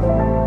Bye.